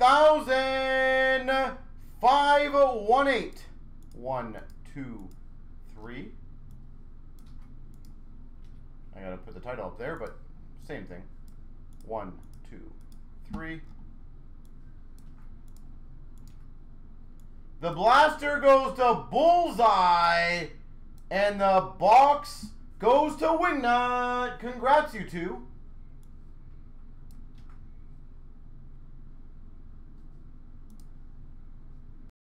Thousand five one eight. One two three. I gotta put the title up there, but same thing. One, two, three. The blaster goes to Bullseye, and the box goes to Wingnut. Congrats, you two.